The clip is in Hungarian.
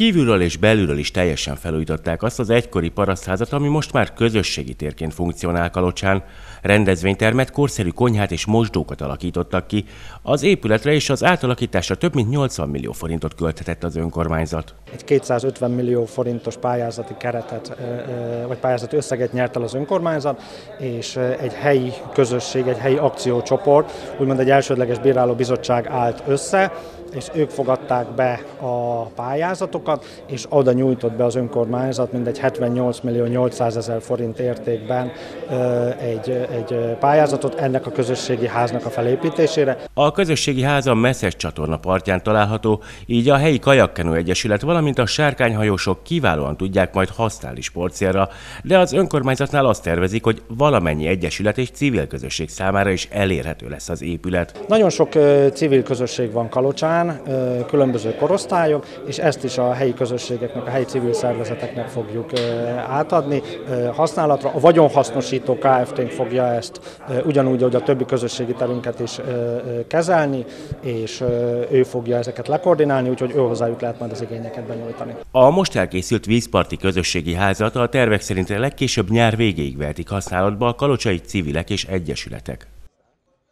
Kívülről és belülről is teljesen felújították azt az egykori parasztházat, ami most már közösségi térként funkcionál Kalocsán. Rendezvénytermet, korszerű konyhát és mosdókat alakítottak ki. Az épületre és az átalakításra több mint 80 millió forintot költhetett az önkormányzat. Egy 250 millió forintos pályázati keretet, vagy pályázati összeget nyert el az önkormányzat, és egy helyi közösség, egy helyi akciócsoport, úgymond egy elsődleges bíráló bizottság állt össze, és ők fogadták be a pályázatokat, és oda nyújtott be az önkormányzat mindegy 78 millió 800 ezer forint értékben egy, egy pályázatot ennek a közösségi háznak a felépítésére. A közösségi ház a Messzes csatorna partján található, így a helyi kajakkenő egyesület, valamint a sárkányhajósok kiválóan tudják majd használni sportcélra, de az önkormányzatnál azt tervezik, hogy valamennyi egyesület és civil közösség számára is elérhető lesz az épület. Nagyon sok civil közösség van Kalocsán, különböző korosztályok, és ezt is a helyi közösségeknek, a helyi civil szervezeteknek fogjuk átadni használatra. A vagyonhasznosító Kft. fogja ezt ugyanúgy, hogy a többi közösségi terünket is kezelni, és ő fogja ezeket lekoordinálni, úgyhogy ő hozzájuk lehet majd az igényeket benyújtani. A most elkészült vízparti közösségi házat a tervek szerint legkésőbb nyár végéig vehetik használatba a kalocsai civilek és egyesületek.